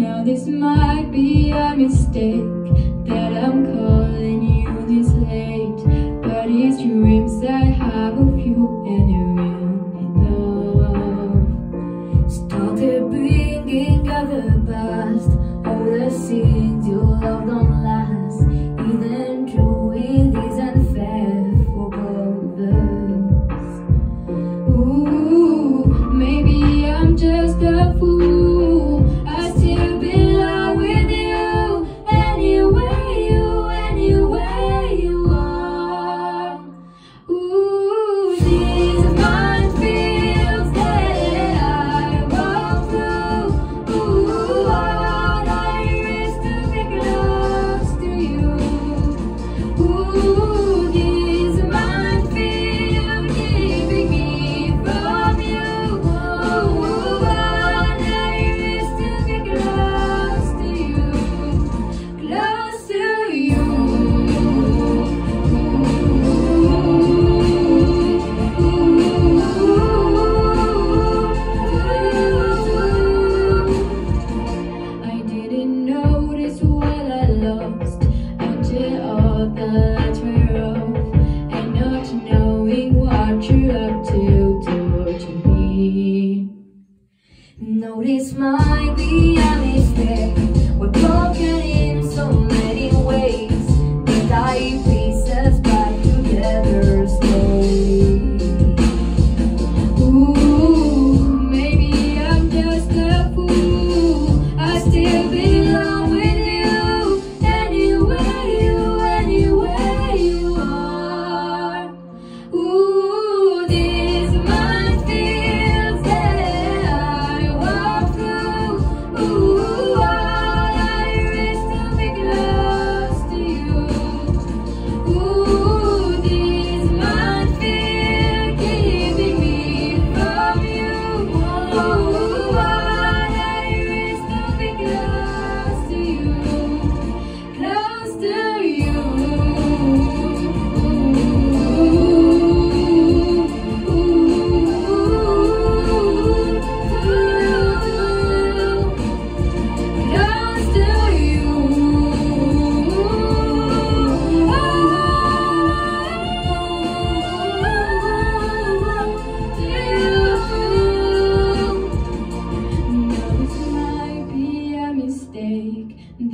Now this might be a mistake. notice what I lost. Until all the lights were off And not knowing what you're up to torture me. Notice my reality. We're broken in so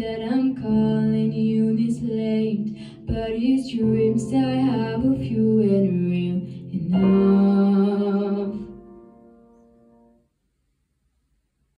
that I'm calling you this late But it's dreams I have of you and